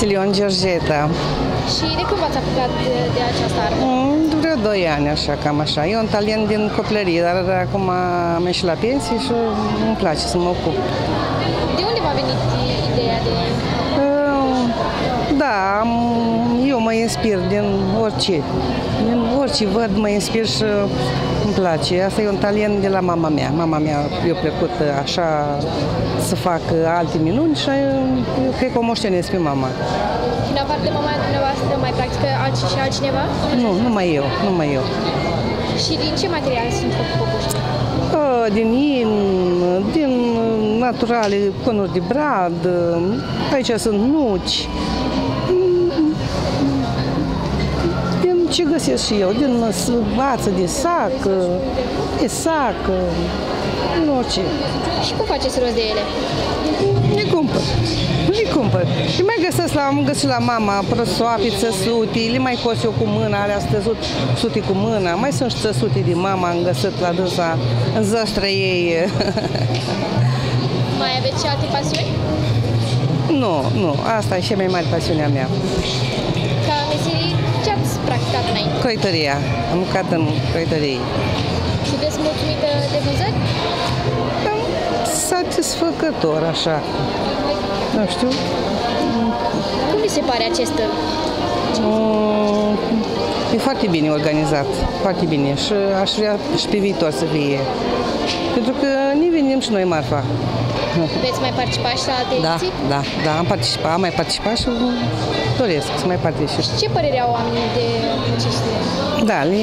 Silion Georgeta. Și de când v-ați apucat de, de această artă? Mm, Vreo 2 ani, așa, cam așa. Eu un talent din copilărie, dar acum am ieșit la pensie și îmi place să mă ocup. De unde v-a venit ideea de... Uh, Da, am- eu mă inspir din orice. Din orice văd, mă inspir și îmi place. Asta e un talent de la mama mea. Mama mea i-a plăcut așa să fac alte minuni și eu cred că o moștenesc pe mama. Din afară de mama dumneavoastră, mai practică alt și altcineva? Nu, numai eu, numai eu. Și din ce material sunt făcut păpușile? Uh, Din in, din naturale, conuri de brad, aici sunt nuci, ce găsesc și eu, din vață de sac, de sac, din orice. Și cum faceți rost de ele? Le cumpăr. Le cumpăr. Le mai găsesc la, am găsit la mama prosoapiță, suti, le mai cos eu cu mâna, alea stăzut suti cu mâna. Mai sunt și țăsute din mama, am găsit la dânsa, în zăstră ei. Mai aveți și alte pasiuni? nu, nu, asta e cea mai mare pasiunea mea. Ca meserie, ce ați practicat înainte? Croitoria. Am lucrat în croitorie. Sunteți mulțumită de vânzări? Am satisfăcător, așa. Nu știu. Cum vi se pare acest târg? Mm, E foarte bine organizat, foarte bine și aș vrea și pe viitor să fie. Pentru că ne vindem și noi marfa. Veți mai participa și la alte Da, ediții? da, da, am participat, am mai participat și doresc să mai particip. Ce părere au oamenii de aceste? Da, le,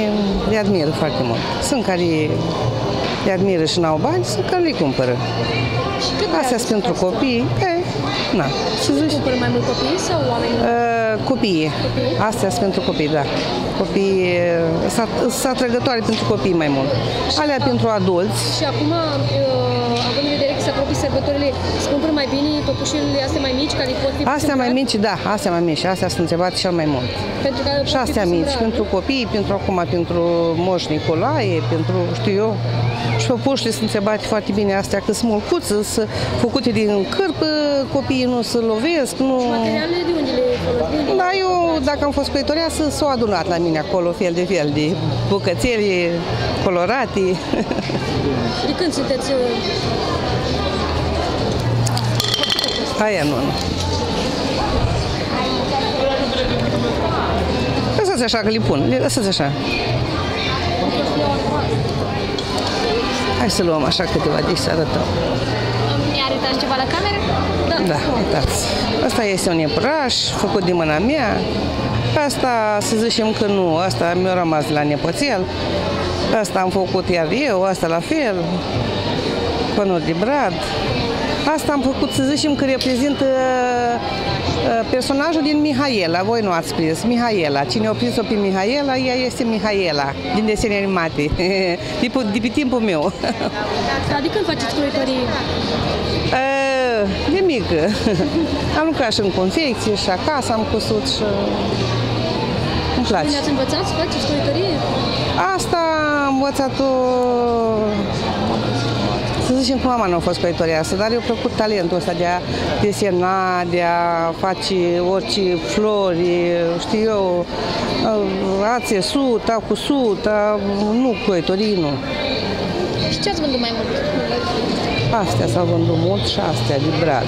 le admir foarte mult. Sunt care le admiră și n-au bani, sunt care le cumpără. Și cât Astea sunt pentru copii. E, na, să zici. Cumpără mai mult copii sau oamenii? Uh, copiii. Astea sunt pentru copii, da. Copii, uh, sunt sunt atrăgătoare pentru copii mai mult. Alea pentru adulți. Și acum, uh, având sărbătorile, se cumpără mai bine păpușile astea mai mici, care pot fi Astea mai cumpărate? mici, da, astea mai mici. Astea sunt întrebate cel mai mult. Pentru că Și astea mici, pentru copii, pentru acum, pentru Moș Nicolae, pentru, știu eu. Și păpușile sunt întrebate foarte bine astea, că sunt mulcuțe, sunt făcute din cârpă, copiii nu se lovesc, nu... Materialele de unde le folosiți? Da, eu, dacă am fost peitoreasă, s-au adunat la mine acolo fel de fel de bucățele colorate. De când sunteți uh, Aia nu. nu. Lăsați așa că le pun. Le- Lăsați așa. Hai să luăm așa câteva de să arătăm. Mi arătați ceva la cameră? Da, uitați. Asta este un iepuraș făcut de mâna mea. Asta, să zicem că nu, asta mi-a rămas de la nepoțel. Asta am făcut iar eu, asta la fel. Conuri de brad. Asta am făcut, să zicem, că reprezintă uh, personajul din Mihaela. Voi nu ați prins. Mihaela. Cine a prins-o pe Mihaela, ea este Mihaela, din desene animate. de, pe- de pe timpul meu. Dar de când faceți croitorie? Uh, De mică. Am lucrat și în confecție și acasă am cusut și îmi place. Când ați învățat să faceți croitorie? Asta am învățat-o să zicem că mama nu a fost croitoreasă, dar eu plăcut talentul ăsta de a desena, de a face orice flori, știu eu, a țesut, a cusut, a, nu croitorii, nu. Și ce ați vândut mai mult? Astea s-au vândut mult și astea de brad.